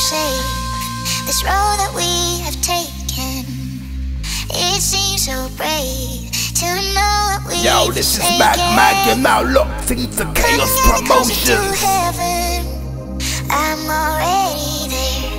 safe. This road that we have taken, it seems so brave to know that we Yo, this is Mac Mac and Outlook, things the Chaos Promotion. I'm already